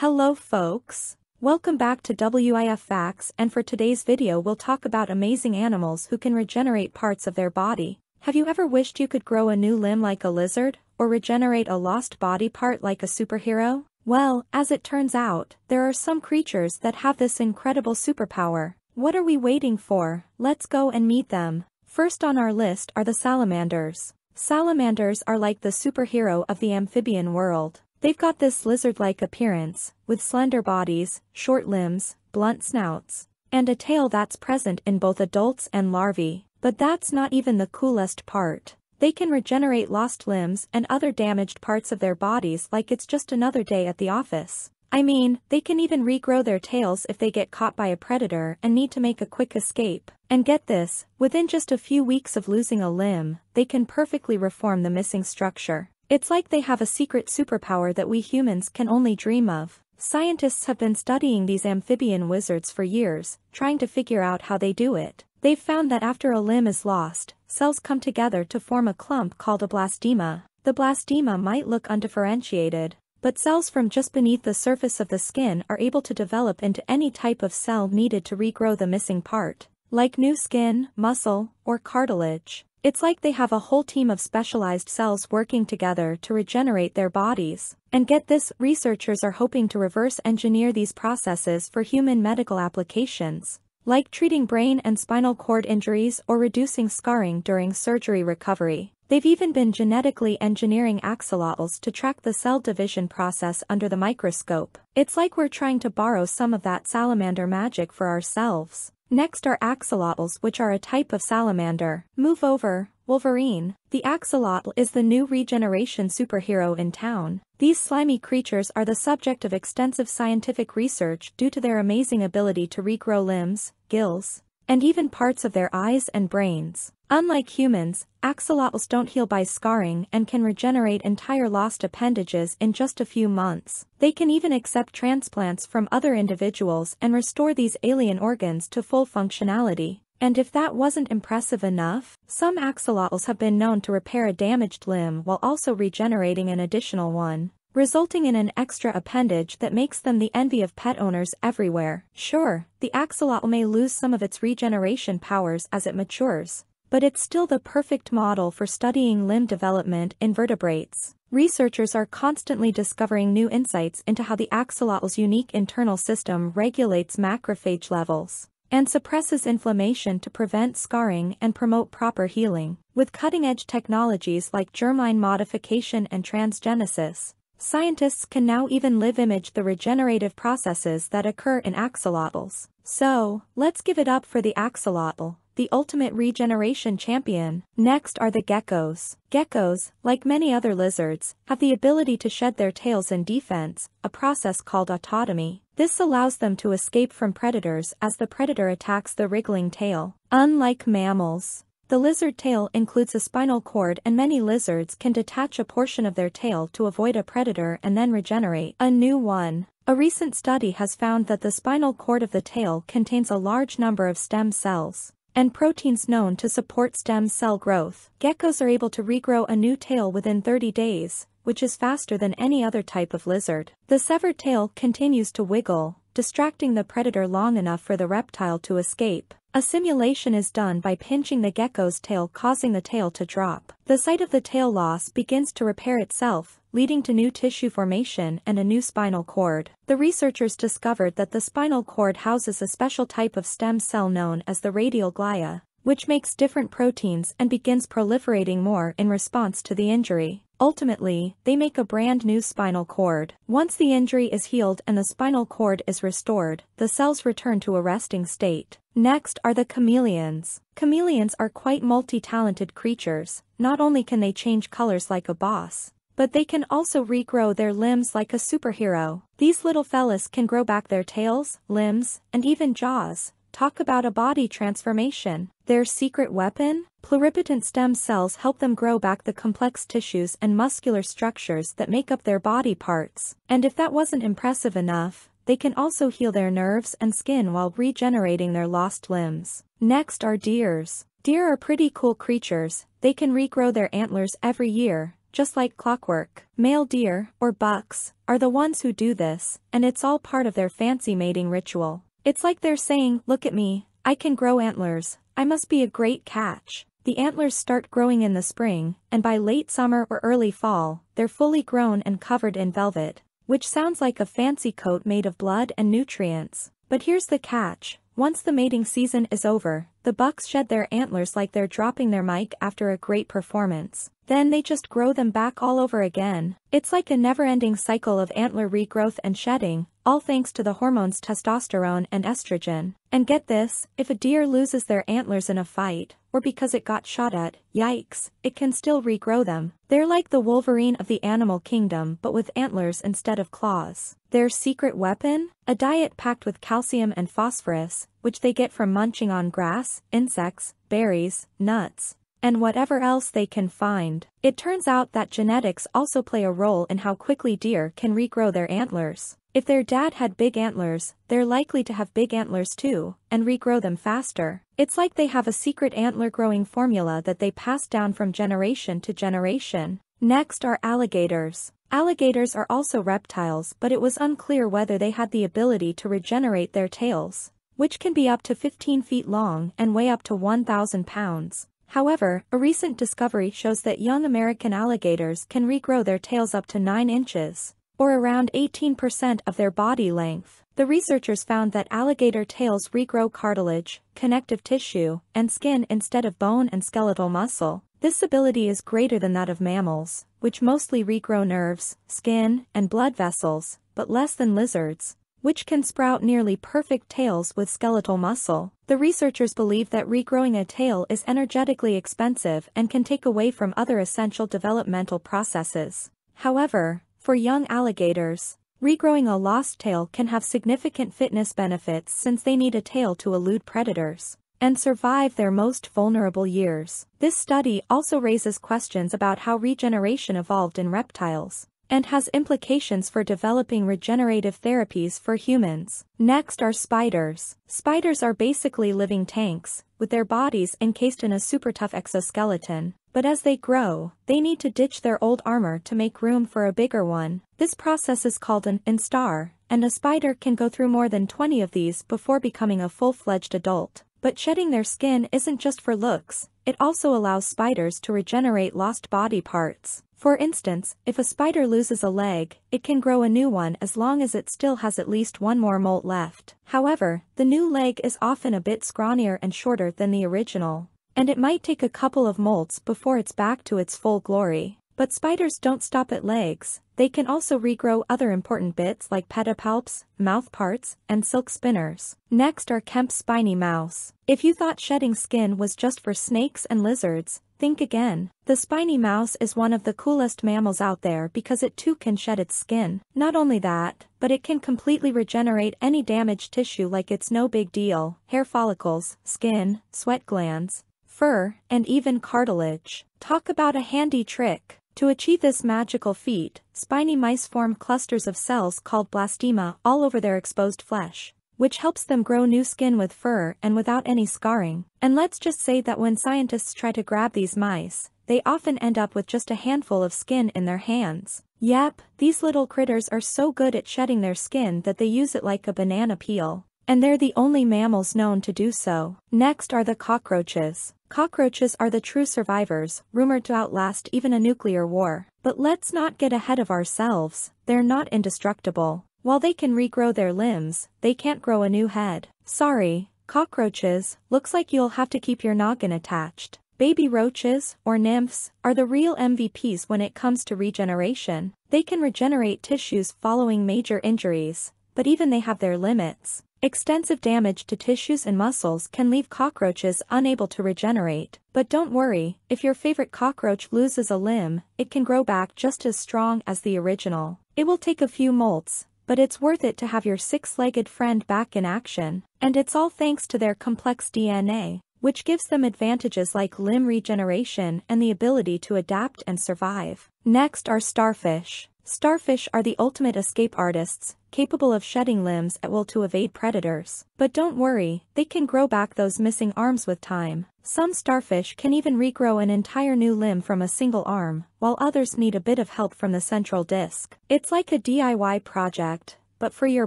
Hello folks. Welcome back to WIF Facts and for today's video we'll talk about amazing animals who can regenerate parts of their body. Have you ever wished you could grow a new limb like a lizard, or regenerate a lost body part like a superhero? Well, as it turns out, there are some creatures that have this incredible superpower. What are we waiting for? Let's go and meet them. First on our list are the salamanders. Salamanders are like the superhero of the amphibian world. They've got this lizard-like appearance, with slender bodies, short limbs, blunt snouts, and a tail that's present in both adults and larvae. But that's not even the coolest part. They can regenerate lost limbs and other damaged parts of their bodies like it's just another day at the office. I mean, they can even regrow their tails if they get caught by a predator and need to make a quick escape. And get this, within just a few weeks of losing a limb, they can perfectly reform the missing structure. It's like they have a secret superpower that we humans can only dream of. Scientists have been studying these amphibian wizards for years, trying to figure out how they do it. They've found that after a limb is lost, cells come together to form a clump called a blastema. The blastema might look undifferentiated, but cells from just beneath the surface of the skin are able to develop into any type of cell needed to regrow the missing part, like new skin, muscle, or cartilage. It's like they have a whole team of specialized cells working together to regenerate their bodies. And get this, researchers are hoping to reverse engineer these processes for human medical applications, like treating brain and spinal cord injuries or reducing scarring during surgery recovery. They've even been genetically engineering axolotls to track the cell division process under the microscope. It's like we're trying to borrow some of that salamander magic for ourselves. Next are axolotls which are a type of salamander. Move over, Wolverine. The axolotl is the new regeneration superhero in town. These slimy creatures are the subject of extensive scientific research due to their amazing ability to regrow limbs, gills, and even parts of their eyes and brains. Unlike humans, axolotls don't heal by scarring and can regenerate entire lost appendages in just a few months. They can even accept transplants from other individuals and restore these alien organs to full functionality. And if that wasn't impressive enough, some axolotls have been known to repair a damaged limb while also regenerating an additional one resulting in an extra appendage that makes them the envy of pet owners everywhere. Sure, the axolotl may lose some of its regeneration powers as it matures, but it's still the perfect model for studying limb development in vertebrates. Researchers are constantly discovering new insights into how the axolotl's unique internal system regulates macrophage levels and suppresses inflammation to prevent scarring and promote proper healing. With cutting-edge technologies like germline modification and transgenesis, Scientists can now even live image the regenerative processes that occur in axolotls. So, let's give it up for the axolotl, the ultimate regeneration champion. Next are the geckos. Geckos, like many other lizards, have the ability to shed their tails in defense, a process called autotomy. This allows them to escape from predators as the predator attacks the wriggling tail. Unlike mammals, the lizard tail includes a spinal cord and many lizards can detach a portion of their tail to avoid a predator and then regenerate a new one. A recent study has found that the spinal cord of the tail contains a large number of stem cells and proteins known to support stem cell growth. Geckos are able to regrow a new tail within 30 days, which is faster than any other type of lizard. The severed tail continues to wiggle, distracting the predator long enough for the reptile to escape. A simulation is done by pinching the gecko's tail causing the tail to drop. The site of the tail loss begins to repair itself, leading to new tissue formation and a new spinal cord. The researchers discovered that the spinal cord houses a special type of stem cell known as the radial glia, which makes different proteins and begins proliferating more in response to the injury. Ultimately, they make a brand new spinal cord. Once the injury is healed and the spinal cord is restored, the cells return to a resting state. Next are the chameleons. Chameleons are quite multi-talented creatures, not only can they change colors like a boss, but they can also regrow their limbs like a superhero. These little fellas can grow back their tails, limbs, and even jaws, Talk about a body transformation. Their secret weapon? Pluripotent stem cells help them grow back the complex tissues and muscular structures that make up their body parts. And if that wasn't impressive enough, they can also heal their nerves and skin while regenerating their lost limbs. Next are deers. Deer are pretty cool creatures, they can regrow their antlers every year, just like clockwork. Male deer, or bucks, are the ones who do this, and it's all part of their fancy mating ritual. It's like they're saying, look at me, I can grow antlers, I must be a great catch. The antlers start growing in the spring, and by late summer or early fall, they're fully grown and covered in velvet, which sounds like a fancy coat made of blood and nutrients. But here's the catch, once the mating season is over, the bucks shed their antlers like they're dropping their mic after a great performance. Then they just grow them back all over again. It's like a never-ending cycle of antler regrowth and shedding, all thanks to the hormones testosterone and estrogen. And get this, if a deer loses their antlers in a fight, or because it got shot at, yikes, it can still regrow them. They're like the Wolverine of the animal kingdom but with antlers instead of claws. Their secret weapon? A diet packed with calcium and phosphorus, which they get from munching on grass, insects, berries, nuts, and whatever else they can find. It turns out that genetics also play a role in how quickly deer can regrow their antlers. If their dad had big antlers, they're likely to have big antlers too, and regrow them faster. It's like they have a secret antler growing formula that they pass down from generation to generation. Next are alligators. Alligators are also reptiles but it was unclear whether they had the ability to regenerate their tails, which can be up to 15 feet long and weigh up to 1,000 pounds. However, a recent discovery shows that young American alligators can regrow their tails up to 9 inches or around 18% of their body length. The researchers found that alligator tails regrow cartilage, connective tissue, and skin instead of bone and skeletal muscle. This ability is greater than that of mammals, which mostly regrow nerves, skin, and blood vessels, but less than lizards, which can sprout nearly perfect tails with skeletal muscle. The researchers believe that regrowing a tail is energetically expensive and can take away from other essential developmental processes. However, for young alligators, regrowing a lost tail can have significant fitness benefits since they need a tail to elude predators and survive their most vulnerable years. This study also raises questions about how regeneration evolved in reptiles and has implications for developing regenerative therapies for humans. Next are spiders. Spiders are basically living tanks, with their bodies encased in a super tough exoskeleton, but as they grow, they need to ditch their old armor to make room for a bigger one. This process is called an instar, and a spider can go through more than 20 of these before becoming a full-fledged adult. But shedding their skin isn't just for looks, it also allows spiders to regenerate lost body parts. For instance, if a spider loses a leg, it can grow a new one as long as it still has at least one more molt left. However, the new leg is often a bit scrawnier and shorter than the original and it might take a couple of molts before it's back to its full glory. But spiders don't stop at legs, they can also regrow other important bits like pedipalps, mouth parts, and silk spinners. Next are Kemp's spiny mouse. If you thought shedding skin was just for snakes and lizards, think again. The spiny mouse is one of the coolest mammals out there because it too can shed its skin. Not only that, but it can completely regenerate any damaged tissue like it's no big deal, hair follicles, skin, sweat glands, fur, and even cartilage. Talk about a handy trick. To achieve this magical feat, spiny mice form clusters of cells called blastema all over their exposed flesh, which helps them grow new skin with fur and without any scarring. And let's just say that when scientists try to grab these mice, they often end up with just a handful of skin in their hands. Yep, these little critters are so good at shedding their skin that they use it like a banana peel. And they're the only mammals known to do so. Next are the cockroaches. Cockroaches are the true survivors, rumored to outlast even a nuclear war. But let's not get ahead of ourselves, they're not indestructible. While they can regrow their limbs, they can't grow a new head. Sorry, cockroaches, looks like you'll have to keep your noggin attached. Baby roaches, or nymphs, are the real MVPs when it comes to regeneration. They can regenerate tissues following major injuries, but even they have their limits. Extensive damage to tissues and muscles can leave cockroaches unable to regenerate, but don't worry, if your favorite cockroach loses a limb, it can grow back just as strong as the original. It will take a few molts, but it's worth it to have your six-legged friend back in action, and it's all thanks to their complex DNA, which gives them advantages like limb regeneration and the ability to adapt and survive. Next are starfish. Starfish are the ultimate escape artists, capable of shedding limbs at will to evade predators. But don't worry, they can grow back those missing arms with time. Some starfish can even regrow an entire new limb from a single arm, while others need a bit of help from the central disc. It's like a DIY project, but for your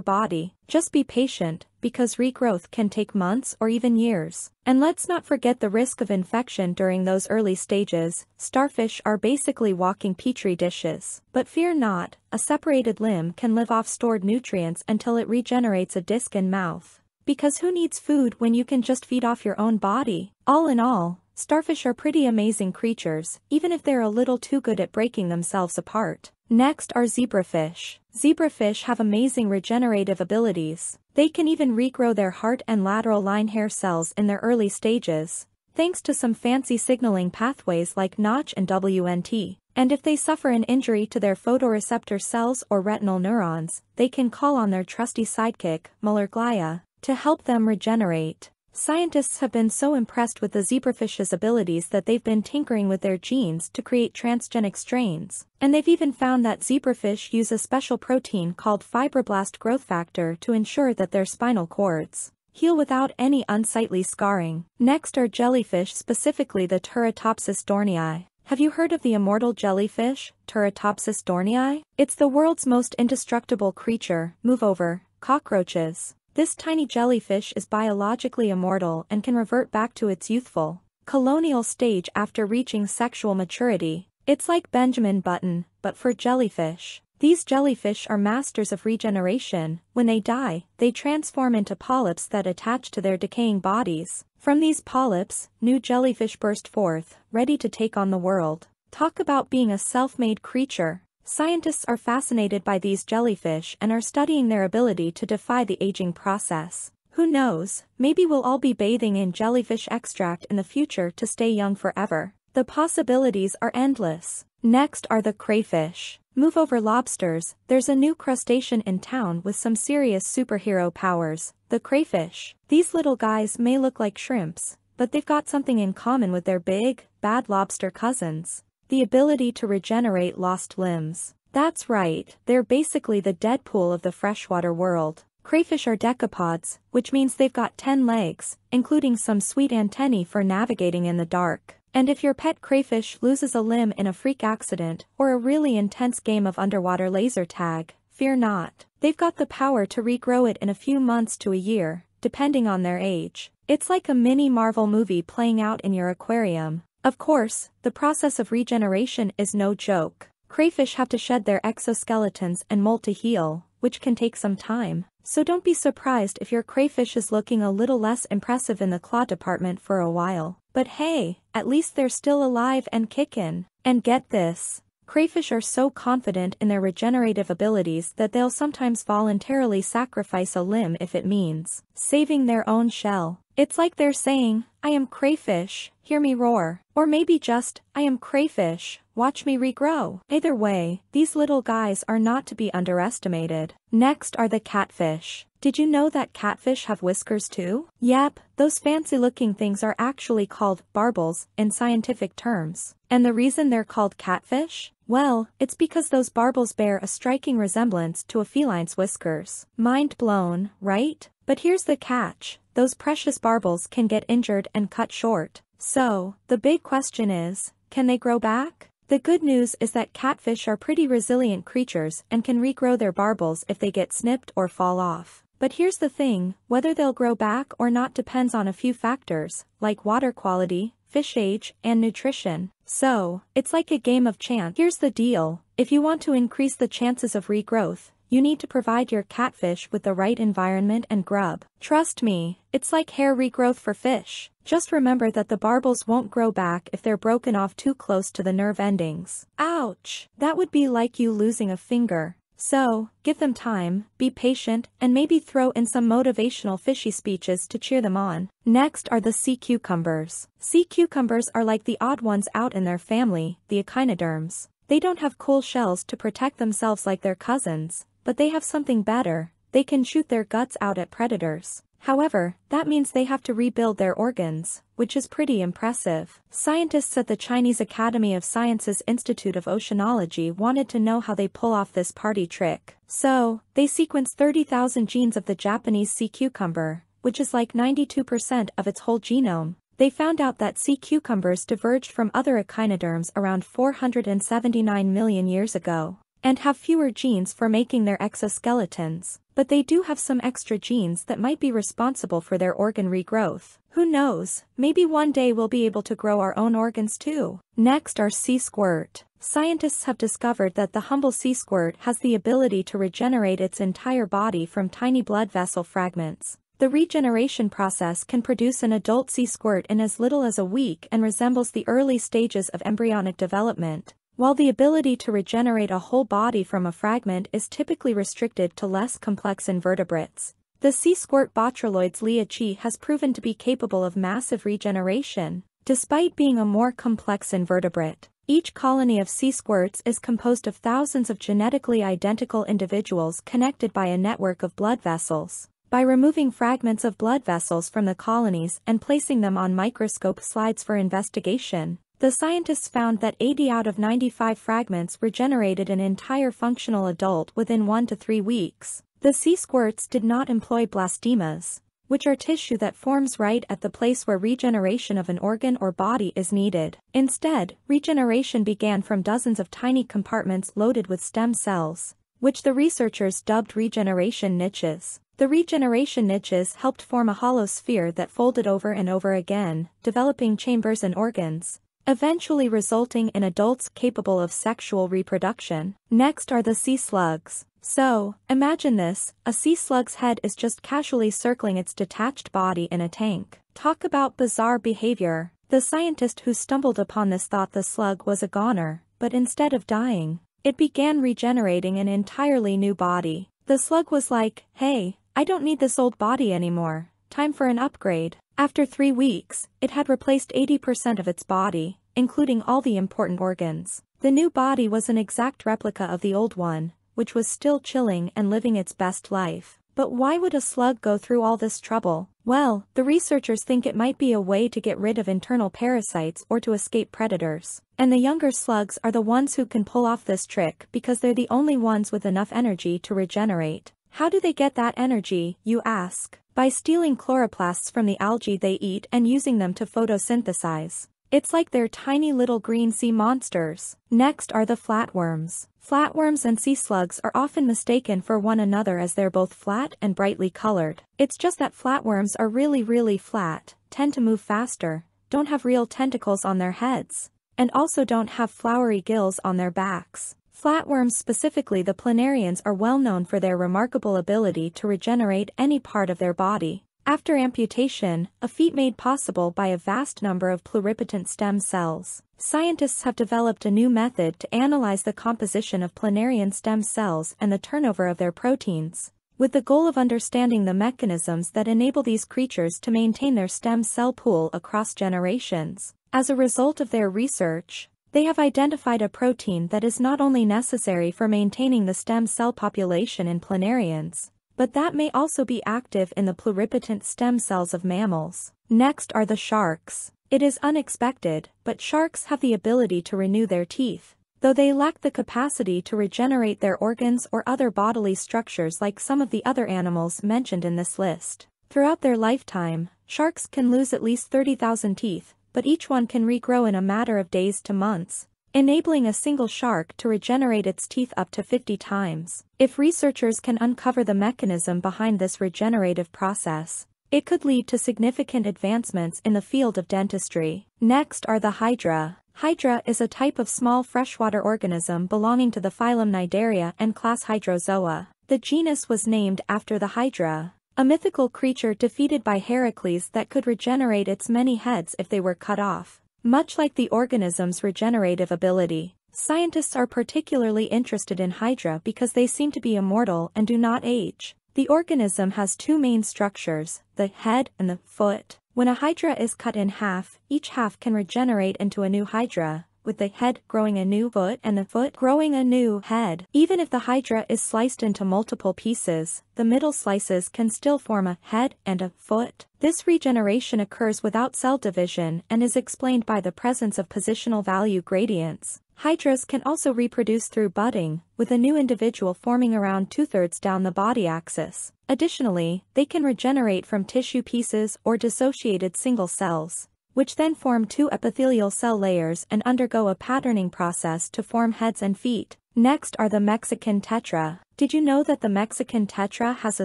body, just be patient, because regrowth can take months or even years. And let's not forget the risk of infection during those early stages, starfish are basically walking petri dishes. But fear not, a separated limb can live off stored nutrients until it regenerates a disc and mouth. Because who needs food when you can just feed off your own body? All in all, starfish are pretty amazing creatures, even if they're a little too good at breaking themselves apart. Next are zebrafish. Zebrafish have amazing regenerative abilities. They can even regrow their heart and lateral line hair cells in their early stages, thanks to some fancy signaling pathways like Notch and WNT. And if they suffer an injury to their photoreceptor cells or retinal neurons, they can call on their trusty sidekick, Muller Glia, to help them regenerate. Scientists have been so impressed with the zebrafish's abilities that they've been tinkering with their genes to create transgenic strains, and they've even found that zebrafish use a special protein called fibroblast growth factor to ensure that their spinal cords heal without any unsightly scarring. Next are jellyfish specifically the Turritopsis dohrnii. Have you heard of the immortal jellyfish, Turritopsis dohrnii? It's the world's most indestructible creature, move over, cockroaches. This tiny jellyfish is biologically immortal and can revert back to its youthful, colonial stage after reaching sexual maturity. It's like Benjamin Button, but for jellyfish. These jellyfish are masters of regeneration, when they die, they transform into polyps that attach to their decaying bodies. From these polyps, new jellyfish burst forth, ready to take on the world. Talk about being a self-made creature. Scientists are fascinated by these jellyfish and are studying their ability to defy the aging process. Who knows, maybe we'll all be bathing in jellyfish extract in the future to stay young forever. The possibilities are endless. Next are the crayfish. Move over lobsters, there's a new crustacean in town with some serious superhero powers, the crayfish. These little guys may look like shrimps, but they've got something in common with their big, bad lobster cousins. The ability to regenerate lost limbs. That's right, they're basically the Deadpool of the freshwater world. Crayfish are decapods, which means they've got 10 legs, including some sweet antennae for navigating in the dark. And if your pet crayfish loses a limb in a freak accident or a really intense game of underwater laser tag, fear not. They've got the power to regrow it in a few months to a year, depending on their age. It's like a mini Marvel movie playing out in your aquarium. Of course, the process of regeneration is no joke. Crayfish have to shed their exoskeletons and molt to heal, which can take some time. So don't be surprised if your crayfish is looking a little less impressive in the claw department for a while. But hey, at least they're still alive and kickin'. And get this, Crayfish are so confident in their regenerative abilities that they'll sometimes voluntarily sacrifice a limb if it means saving their own shell. It's like they're saying, I am crayfish, hear me roar. Or maybe just, I am crayfish, watch me regrow. Either way, these little guys are not to be underestimated. Next are the catfish. Did you know that catfish have whiskers too? Yep, those fancy looking things are actually called barbels in scientific terms. And the reason they're called catfish? Well, it's because those barbels bear a striking resemblance to a feline's whiskers. Mind blown, right? But here's the catch, those precious barbels can get injured and cut short. So, the big question is, can they grow back? The good news is that catfish are pretty resilient creatures and can regrow their barbels if they get snipped or fall off. But here's the thing, whether they'll grow back or not depends on a few factors, like water quality, fish age, and nutrition. So, it's like a game of chance. Here's the deal, if you want to increase the chances of regrowth, you need to provide your catfish with the right environment and grub. Trust me, it's like hair regrowth for fish. Just remember that the barbels won't grow back if they're broken off too close to the nerve endings. Ouch! That would be like you losing a finger. So, give them time, be patient, and maybe throw in some motivational fishy speeches to cheer them on. Next are the sea cucumbers. Sea cucumbers are like the odd ones out in their family, the echinoderms. They don't have cool shells to protect themselves like their cousins, but they have something better, they can shoot their guts out at predators. However, that means they have to rebuild their organs, which is pretty impressive. Scientists at the Chinese Academy of Sciences Institute of Oceanology wanted to know how they pull off this party trick. So, they sequenced 30,000 genes of the Japanese sea cucumber, which is like 92% of its whole genome. They found out that sea cucumbers diverged from other echinoderms around 479 million years ago, and have fewer genes for making their exoskeletons, but they do have some extra genes that might be responsible for their organ regrowth. Who knows, maybe one day we'll be able to grow our own organs too. Next are sea squirt. Scientists have discovered that the humble sea squirt has the ability to regenerate its entire body from tiny blood vessel fragments. The regeneration process can produce an adult sea squirt in as little as a week and resembles the early stages of embryonic development, while the ability to regenerate a whole body from a fragment is typically restricted to less complex invertebrates. The sea squirt Botrylloides leachii has proven to be capable of massive regeneration, despite being a more complex invertebrate. Each colony of sea squirts is composed of thousands of genetically identical individuals connected by a network of blood vessels. By removing fragments of blood vessels from the colonies and placing them on microscope slides for investigation, the scientists found that 80 out of 95 fragments regenerated an entire functional adult within 1 to 3 weeks. The sea squirts did not employ blastemas, which are tissue that forms right at the place where regeneration of an organ or body is needed. Instead, regeneration began from dozens of tiny compartments loaded with stem cells, which the researchers dubbed regeneration niches. The regeneration niches helped form a hollow sphere that folded over and over again, developing chambers and organs, eventually resulting in adults capable of sexual reproduction. Next are the sea slugs. So, imagine this, a sea slug's head is just casually circling its detached body in a tank. Talk about bizarre behavior. The scientist who stumbled upon this thought the slug was a goner, but instead of dying, it began regenerating an entirely new body. The slug was like, hey, I don't need this old body anymore, time for an upgrade. After three weeks, it had replaced 80% of its body, including all the important organs. The new body was an exact replica of the old one, which was still chilling and living its best life. But why would a slug go through all this trouble? Well, the researchers think it might be a way to get rid of internal parasites or to escape predators. And the younger slugs are the ones who can pull off this trick because they're the only ones with enough energy to regenerate. How do they get that energy, you ask? By stealing chloroplasts from the algae they eat and using them to photosynthesize. It's like they're tiny little green sea monsters. Next are the flatworms. Flatworms and sea slugs are often mistaken for one another as they're both flat and brightly colored. It's just that flatworms are really really flat, tend to move faster, don't have real tentacles on their heads, and also don't have flowery gills on their backs. Flatworms specifically the planarians are well known for their remarkable ability to regenerate any part of their body. After amputation, a feat made possible by a vast number of pluripotent stem cells, scientists have developed a new method to analyze the composition of planarian stem cells and the turnover of their proteins, with the goal of understanding the mechanisms that enable these creatures to maintain their stem cell pool across generations. As a result of their research, they have identified a protein that is not only necessary for maintaining the stem cell population in planarians, but that may also be active in the pluripotent stem cells of mammals. Next are the sharks. It is unexpected, but sharks have the ability to renew their teeth, though they lack the capacity to regenerate their organs or other bodily structures like some of the other animals mentioned in this list. Throughout their lifetime, sharks can lose at least 30,000 teeth, but each one can regrow in a matter of days to months, enabling a single shark to regenerate its teeth up to 50 times. If researchers can uncover the mechanism behind this regenerative process, it could lead to significant advancements in the field of dentistry. Next are the hydra. Hydra is a type of small freshwater organism belonging to the phylum Cnidaria and class Hydrozoa. The genus was named after the hydra, a mythical creature defeated by Heracles that could regenerate its many heads if they were cut off. Much like the organism's regenerative ability, scientists are particularly interested in Hydra because they seem to be immortal and do not age. The organism has two main structures, the head and the foot. When a hydra is cut in half, each half can regenerate into a new hydra, with the head growing a new foot and the foot growing a new head. Even if the hydra is sliced into multiple pieces, the middle slices can still form a head and a foot. This regeneration occurs without cell division and is explained by the presence of positional value gradients. Hydras can also reproduce through budding, with a new individual forming around two-thirds down the body axis. Additionally, they can regenerate from tissue pieces or dissociated single cells, which then form two epithelial cell layers and undergo a patterning process to form heads and feet. Next are the Mexican tetra. Did you know that the Mexican tetra has a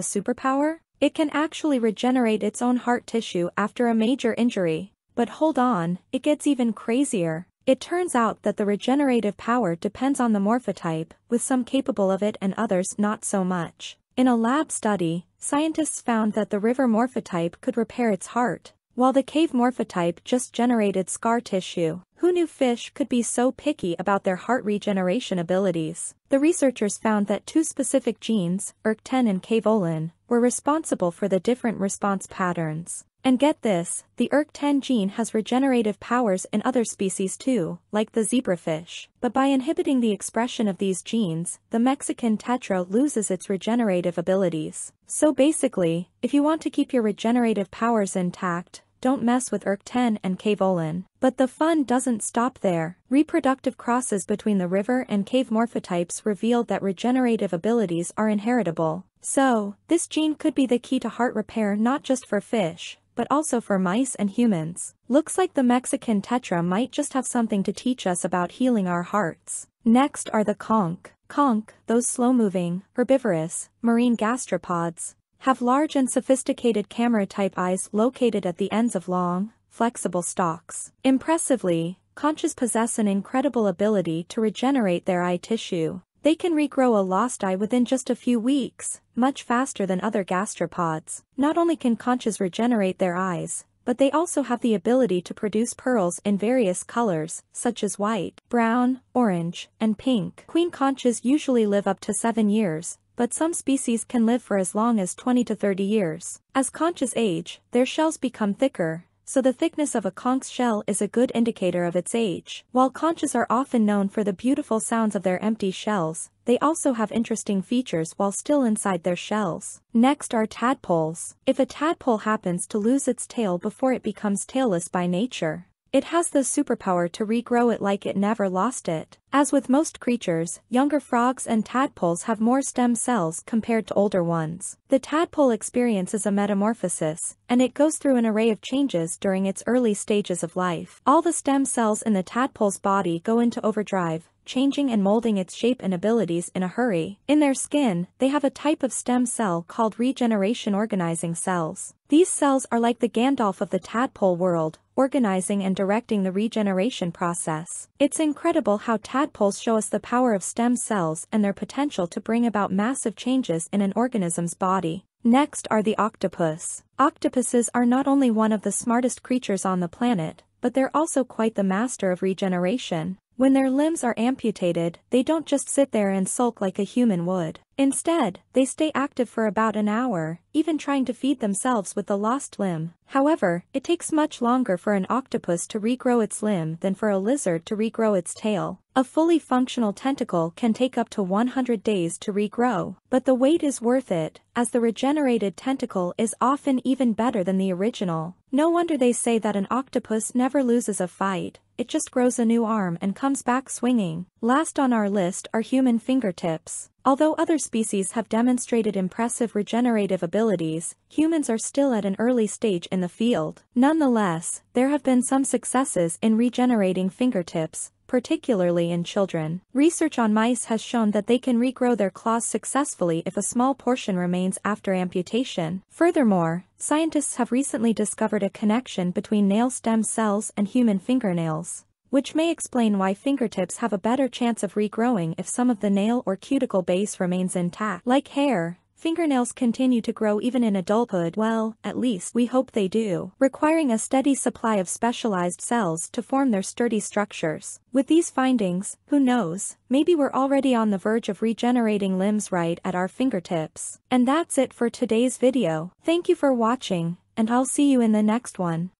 superpower? It can actually regenerate its own heart tissue after a major injury. But hold on, it gets even crazier. It turns out that the regenerative power depends on the morphotype, with some capable of it and others not so much. In a lab study, scientists found that the river morphotype could repair its heart, while the cave morphotype just generated scar tissue. Who knew fish could be so picky about their heart regeneration abilities? The researchers found that two specific genes, ERK10 and caveolin, were responsible for the different response patterns. And get this, the ERK10 gene has regenerative powers in other species too, like the zebrafish. But by inhibiting the expression of these genes, the Mexican tetra loses its regenerative abilities. So basically, if you want to keep your regenerative powers intact, don't mess with ERK10 and caveolin. But the fun doesn't stop there. Reproductive crosses between the river and cave morphotypes revealed that regenerative abilities are inheritable. So, this gene could be the key to heart repair not just for fish, but also for mice and humans. Looks like the Mexican tetra might just have something to teach us about healing our hearts. Next are the conch. Conch, those slow-moving, herbivorous, marine gastropods, have large and sophisticated camera-type eyes located at the ends of long, flexible stalks. Impressively, conches possess an incredible ability to regenerate their eye tissue. They can regrow a lost eye within just a few weeks, much faster than other gastropods. Not only can conches regenerate their eyes, but they also have the ability to produce pearls in various colors, such as white, brown, orange, and pink. Queen conches usually live up to 7 years, but some species can live for as long as 20 to 30 years. As conches age, their shells become thicker, so the thickness of a conch's shell is a good indicator of its age. While conches are often known for the beautiful sounds of their empty shells, they also have interesting features while still inside their shells. Next are tadpoles. If a tadpole happens to lose its tail before it becomes tailless by nature, it has the superpower to regrow it like it never lost it. As with most creatures, younger frogs and tadpoles have more stem cells compared to older ones. The tadpole experiences a metamorphosis, and it goes through an array of changes during its early stages of life. All the stem cells in the tadpole's body go into overdrive, changing and molding its shape and abilities in a hurry. In their skin, they have a type of stem cell called regeneration organizing cells. These cells are like the Gandalf of the tadpole world, organizing and directing the regeneration process. It's incredible how tadpoles show us the power of stem cells and their potential to bring about massive changes in an organism's body. Next are the octopus. Octopuses are not only one of the smartest creatures on the planet, but they're also quite the master of regeneration. When their limbs are amputated, they don't just sit there and sulk like a human would. Instead, they stay active for about an hour, even trying to feed themselves with the lost limb. However, it takes much longer for an octopus to regrow its limb than for a lizard to regrow its tail. A fully functional tentacle can take up to 100 days to regrow, but the wait is worth it, as the regenerated tentacle is often even better than the original. No wonder they say that an octopus never loses a fight, it just grows a new arm and comes back swinging. Last on our list are human fingertips. Although other species have demonstrated impressive regenerative abilities, humans are still at an early stage in the field. Nonetheless, there have been some successes in regenerating fingertips, particularly in children. Research on mice has shown that they can regrow their claws successfully if a small portion remains after amputation. Furthermore, scientists have recently discovered a connection between nail stem cells and human fingernails which may explain why fingertips have a better chance of regrowing if some of the nail or cuticle base remains intact. Like hair, fingernails continue to grow even in adulthood well, at least we hope they do, requiring a steady supply of specialized cells to form their sturdy structures. With these findings, who knows, maybe we're already on the verge of regenerating limbs right at our fingertips. And that's it for today's video. Thank you for watching, and I'll see you in the next one.